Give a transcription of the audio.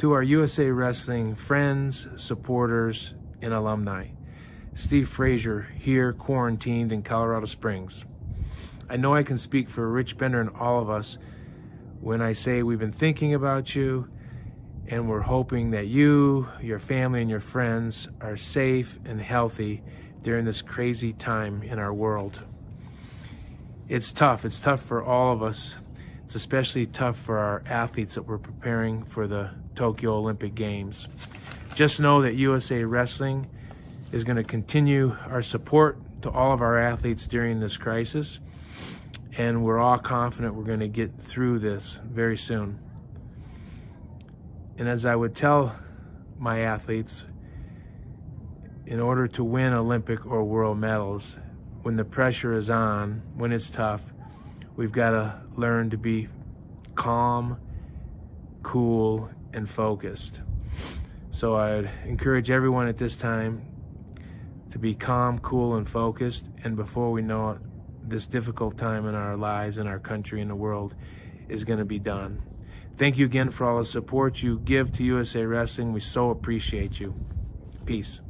To our USA Wrestling friends, supporters, and alumni, Steve Fraser here quarantined in Colorado Springs. I know I can speak for Rich Bender and all of us when I say we've been thinking about you and we're hoping that you, your family, and your friends are safe and healthy during this crazy time in our world. It's tough. It's tough for all of us. It's especially tough for our athletes that we're preparing for the Tokyo Olympic Games. Just know that USA Wrestling is going to continue our support to all of our athletes during this crisis and we're all confident we're going to get through this very soon. And as I would tell my athletes, in order to win Olympic or world medals, when the pressure is on, when it's tough, we've got to learn to be calm, cool, and focused. So I'd encourage everyone at this time to be calm, cool, and focused. And before we know it, this difficult time in our lives, in our country, in the world is going to be done. Thank you again for all the support you give to USA Wrestling. We so appreciate you. Peace.